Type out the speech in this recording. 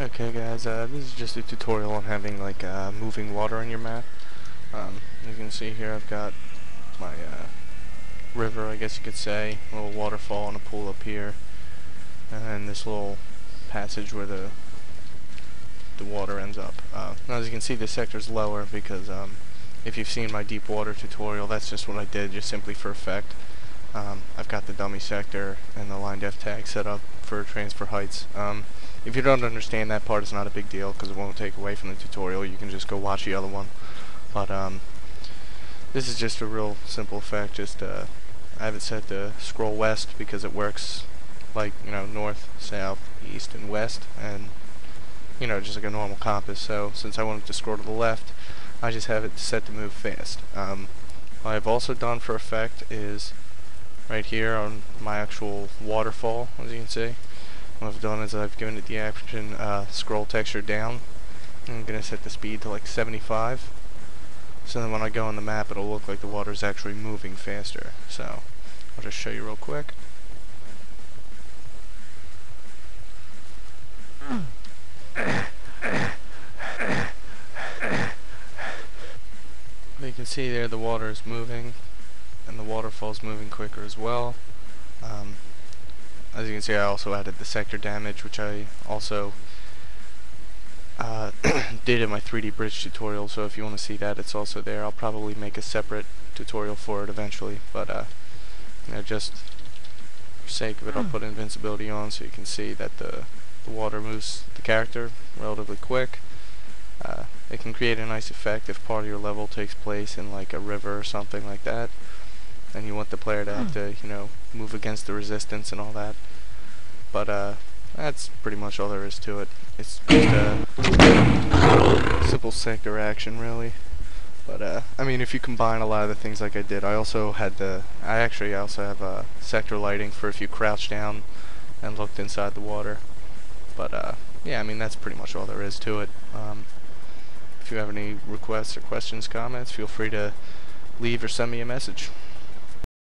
Okay guys, uh, this is just a tutorial on having like uh, moving water on your map. Um, you can see here I've got my uh, river, I guess you could say, a little waterfall and a pool up here, and this little passage where the the water ends up. Uh, now as you can see the sector's lower because um, if you've seen my deep water tutorial that's just what I did just simply for effect. Um, I've got the dummy sector and the line def tag set up for transfer heights. Um, if you don't understand that part, it's not a big deal because it won't take away from the tutorial. You can just go watch the other one. But um, this is just a real simple effect. Just uh, I have it set to scroll west because it works like you know north, south, east, and west, and you know just like a normal compass. So since I want to scroll to the left, I just have it set to move fast. Um, what I've also done for effect is right here on my actual waterfall, as you can see. What I've done is I've given it the action uh, scroll texture down. I'm going to set the speed to like 75. So then when I go on the map it'll look like the water is actually moving faster. So I'll just show you real quick. You can see there the water is moving and the waterfall is moving quicker as well. Um, as you can see I also added the sector damage which I also uh, did in my 3D bridge tutorial. So if you want to see that it's also there. I'll probably make a separate tutorial for it eventually but uh, you know, just for sake of it I'll put invincibility on so you can see that the, the water moves the character relatively quick. Uh, it can create a nice effect if part of your level takes place in like a river or something like that and you want the player to have to, you know, move against the resistance and all that. But uh, that's pretty much all there is to it. It's just a simple sector action, really. But uh, I mean, if you combine a lot of the things like I did, I also had the, I actually also have a sector lighting for if you crouch down and looked inside the water. But uh, yeah, I mean that's pretty much all there is to it. Um, if you have any requests or questions, comments, feel free to leave or send me a message.